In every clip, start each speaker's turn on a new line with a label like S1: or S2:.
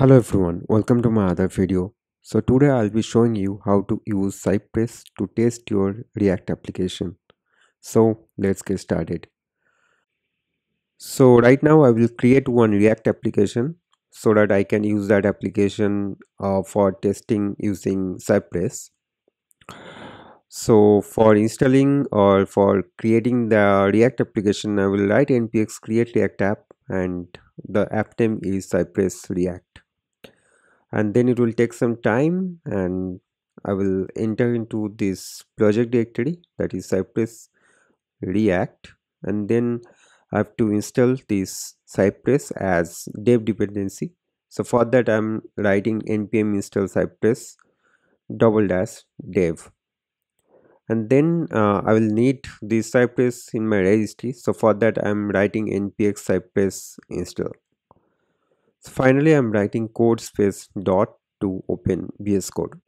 S1: Hello everyone, welcome to my other video. So today I'll be showing you how to use Cypress to test your React application. So let's get started. So right now I will create one React application so that I can use that application uh, for testing using Cypress. So for installing or for creating the React application, I will write npx create React app and the app name is Cypress React and then it will take some time and I will enter into this project directory that is Cypress React and then I have to install this Cypress as dev dependency. So for that I'm writing npm install Cypress double dash dev and then uh, I will need this Cypress in my registry. So for that I'm writing npx Cypress install. So finally, I'm writing code space dot to open VS Code.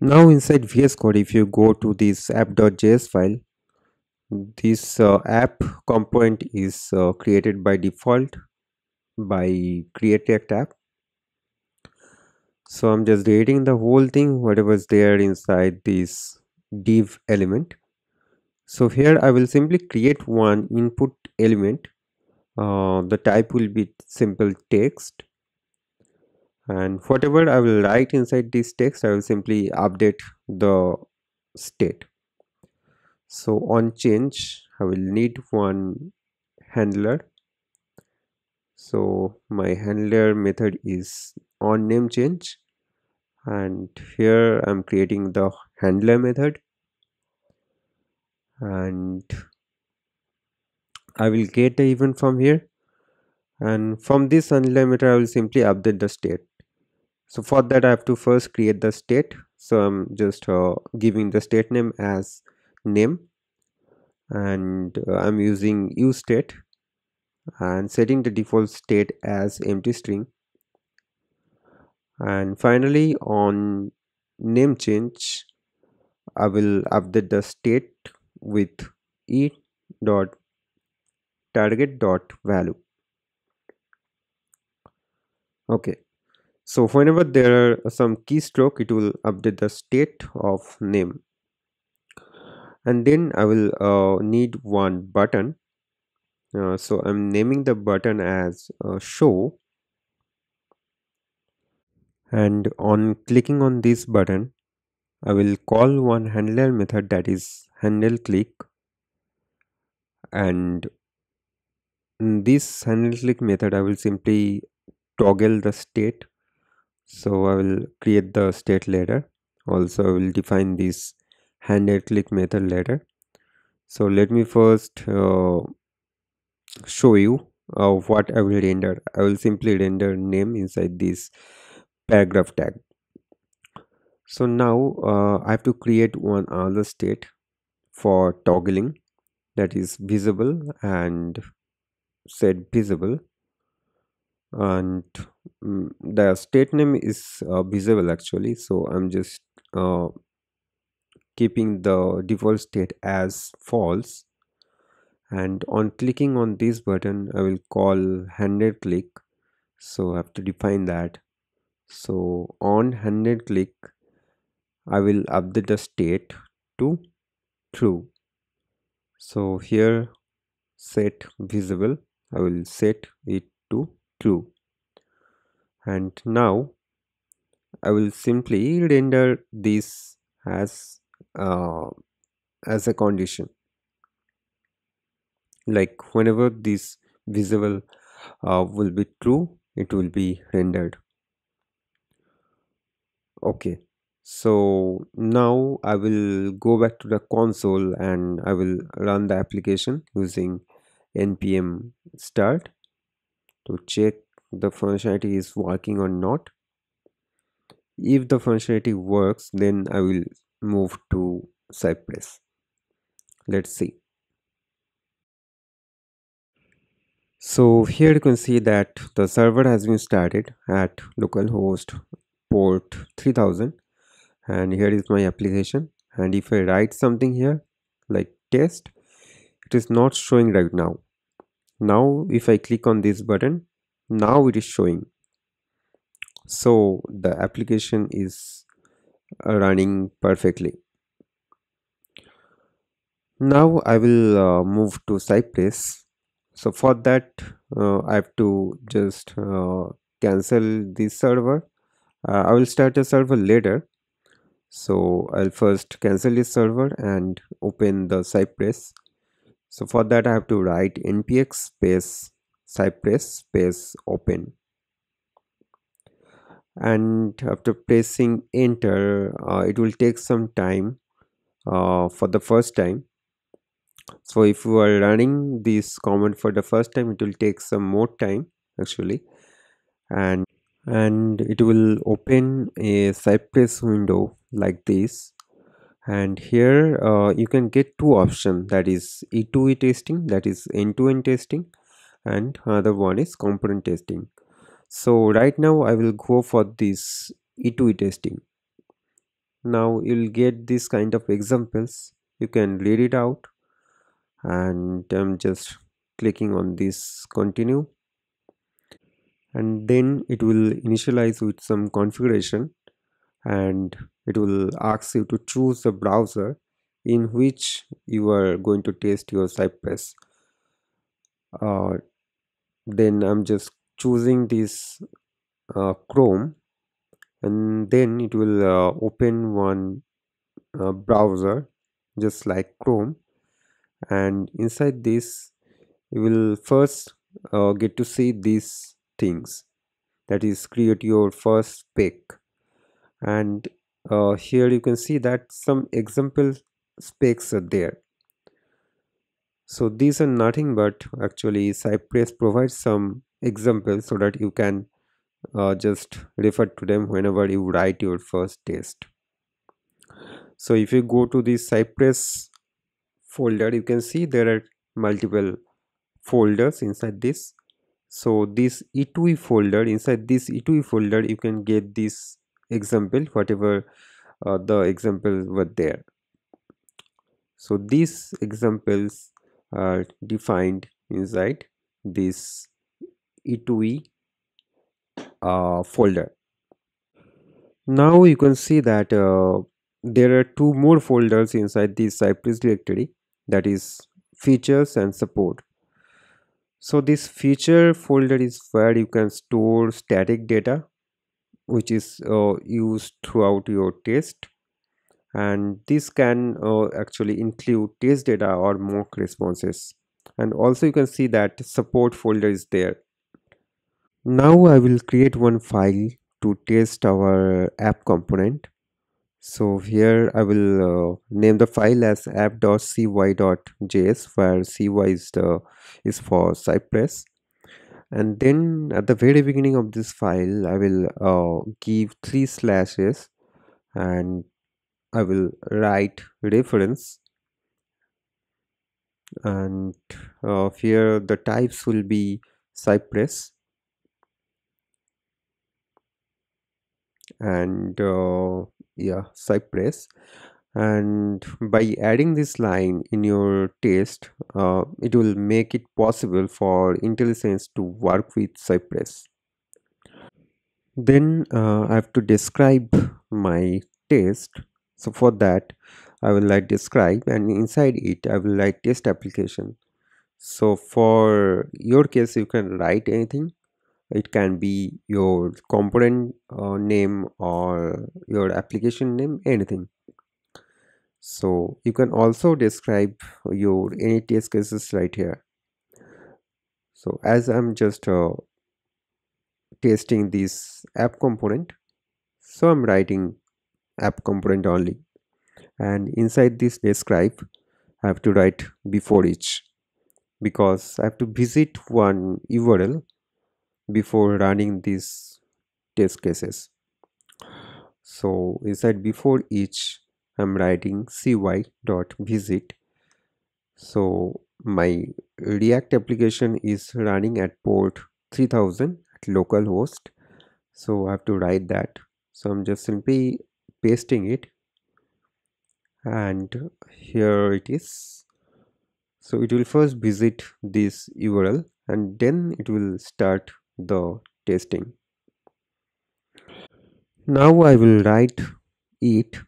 S1: Now inside VS Code, if you go to this app.js file, this uh, app component is uh, created by default by create react app. So I'm just deleting the whole thing, whatever's there inside this div element. So here I will simply create one input element uh, the type will be simple text. And whatever I will write inside this text I will simply update the state. So on change I will need one handler. So my handler method is on name change. And here I'm creating the handler method. And I will get the event from here. And from this unlimited I will simply update the state. So for that I have to first create the state. So I'm just uh, giving the state name as name. And uh, I'm using use state and setting the default state as empty string. And finally on name change I will update the state with e dot target dot value. Okay. So whenever there are some keystroke it will update the state of name. And then i will uh, need one button. Uh, so i'm naming the button as uh, show. And on clicking on this button i will call one handler method that is handle click. And in this handle click method I will simply toggle the state. So I will create the state later also I will define this handle click method later so let me first uh, show you uh, what I will render. I will simply render name inside this paragraph tag. So now uh, I have to create one other state for toggling that is visible and set visible and um, the state name is uh, visible actually. So i'm just uh, keeping the default state as false. And on clicking on this button i will call handle click. So i have to define that. So on handle click i will update the state to true. So here set visible I will set it to true. And now I will simply render this as uh, as a condition. Like whenever this visible uh, will be true it will be rendered. Okay. So now I will go back to the console and I will run the application using npm start to check the functionality is working or not. If the functionality works then i will move to cypress. Let's see. So here you can see that the server has been started at localhost port 3000 and here is my application. And if i write something here like test it is not showing right now. Now if i click on this button now it is showing. So the application is uh, running perfectly. Now I will uh, move to Cypress. So for that uh, I have to just uh, cancel this server. Uh, I will start a server later. So I'll first cancel this server and open the Cypress so for that I have to write npx space cypress space open. And after pressing enter uh, it will take some time uh, for the first time. So if you are running this command for the first time it will take some more time actually. And and it will open a cypress window like this and here uh, you can get two options that is e2e testing that is end-to-end testing and another one is component testing. So right now i will go for this e2e testing. Now you'll get this kind of examples. You can read it out. And i'm just clicking on this continue. And then it will initialize with some configuration. And it will ask you to choose the browser in which you are going to test your cypress. Uh, then i'm just choosing this uh, chrome and then it will uh, open one uh, browser just like chrome. And inside this you will first uh, get to see these things. That is create your first spec and uh, here you can see that some example specs are there. So these are nothing but actually cypress provides some examples so that you can uh, just refer to them whenever you write your first test. So if you go to the cypress folder you can see there are multiple folders inside this. So this e2e folder inside this e2e folder you can get this example whatever uh, the examples were there. So these examples are defined inside this e2e uh, folder. Now you can see that uh, there are two more folders inside this cypress directory that is fixtures and support. So this fixture folder is where you can store static data which is uh, used throughout your test and this can uh, actually include test data or mock responses. And also you can see that support folder is there. Now i will create one file to test our app component. So here i will uh, name the file as app.cy.js where cy is the is for cypress and then at the very beginning of this file i will uh, give three slashes and i will write reference. And uh, here the types will be cypress. And uh, yeah cypress and by adding this line in your test uh, it will make it possible for IntelliSense to work with cypress. Then uh, i have to describe my test. So for that i will write describe and inside it i will write test application. So for your case you can write anything. It can be your component uh, name or your application name anything so you can also describe your any test cases right here. So as i'm just uh, testing this app component so i'm writing app component only. And inside this describe i have to write before each because i have to visit one url before running these test cases. So inside before each i'm writing cy dot visit. So my react application is running at port 3000 at localhost. So i have to write that. So i'm just simply pasting it. And here it is. So it will first visit this url and then it will start the testing. Now I will write it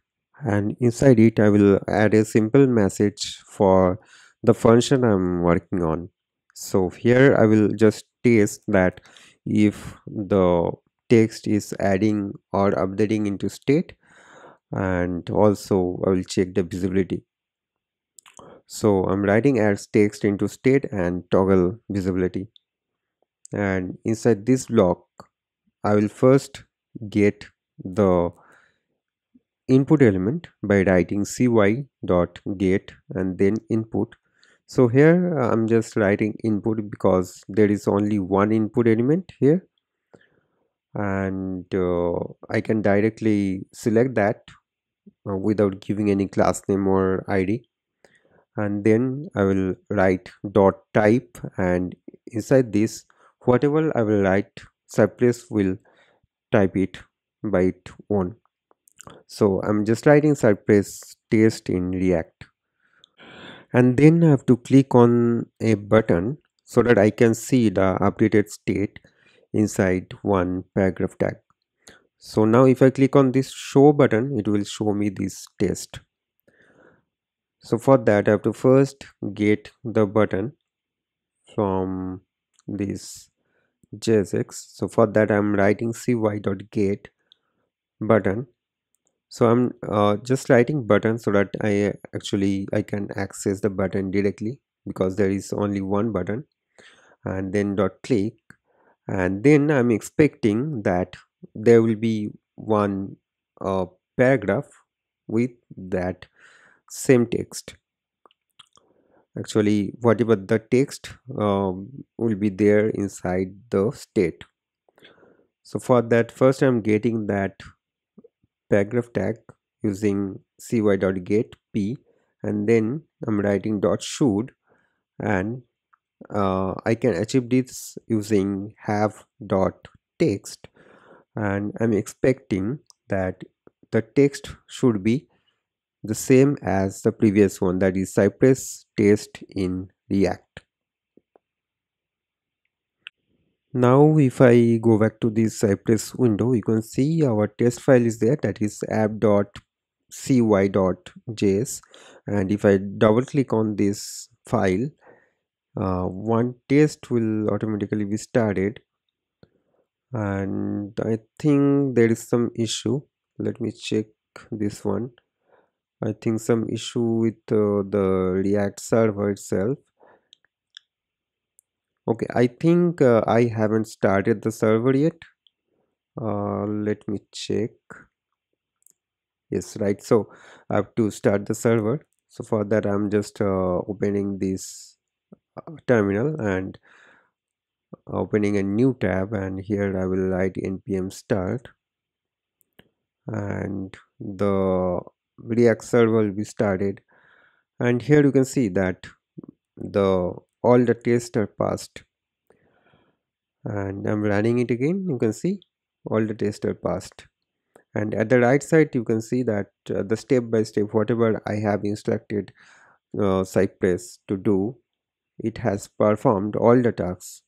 S1: and inside it I will add a simple message for the function I'm working on. So here I will just test that if the text is adding or updating into state. And also I will check the visibility. So I'm writing as text into state and toggle visibility. And inside this block I will first get the input element by writing cy dot get and then input. So here uh, i'm just writing input because there is only one input element here. And uh, i can directly select that uh, without giving any class name or id and then i will write dot type and inside this whatever i will write cypress will type it by its own so i'm just writing cypress test in react. And then i have to click on a button so that i can see the updated state inside one paragraph tag. So now if i click on this show button it will show me this test so for that i have to first get the button from this jsx so for that i'm writing cy.get button so i'm uh, just writing button so that i actually i can access the button directly because there is only one button. And then dot click. And then i'm expecting that there will be one uh, paragraph with that same text. Actually whatever the text um, will be there inside the state. So for that first i'm getting that paragraph tag using cy.get p and then I'm writing dot should and uh, I can achieve this using have dot text and I'm expecting that the text should be the same as the previous one that is Cypress test in React. Now if I go back to this Cypress window, you can see our test file is there that is app.cy.js and if I double click on this file, uh, one test will automatically be started and I think there is some issue. Let me check this one. I think some issue with uh, the React server itself okay i think uh, i haven't started the server yet. Uh, let me check. Yes right so i have to start the server. So for that i'm just uh, opening this uh, terminal and opening a new tab and here i will write npm start. And the react server will be started. And here you can see that the all the tests are passed. And I'm running it again. You can see all the tests are passed. And at the right side you can see that uh, the step by step whatever I have instructed uh, Cypress to do it has performed all the tasks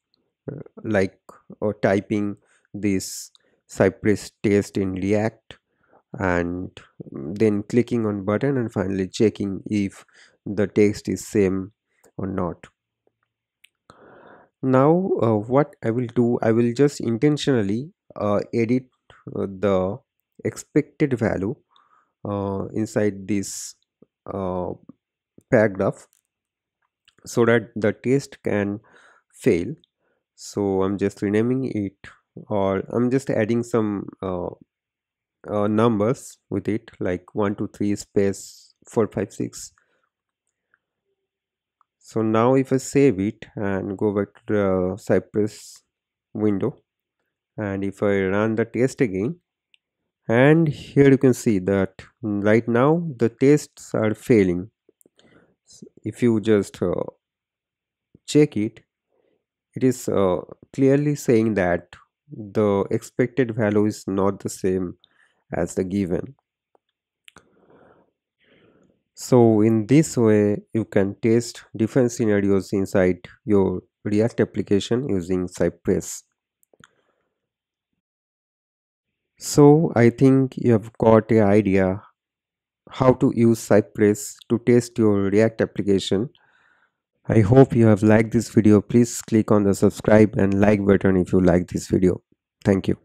S1: uh, like uh, typing this Cypress test in React and then clicking on button and finally checking if the text is same or not now uh, what i will do i will just intentionally uh, edit uh, the expected value uh, inside this uh, paragraph so that the test can fail. So i'm just renaming it or i'm just adding some uh, numbers with it like 1 2 3 space 4 5 6 so now if I save it and go back to the Cypress window and if I run the test again and here you can see that right now the tests are failing. If you just uh, check it it is uh, clearly saying that the expected value is not the same as the given so in this way, you can test different scenarios inside your React application using Cypress. So I think you have got a idea how to use Cypress to test your React application. I hope you have liked this video. Please click on the subscribe and like button if you like this video. Thank you.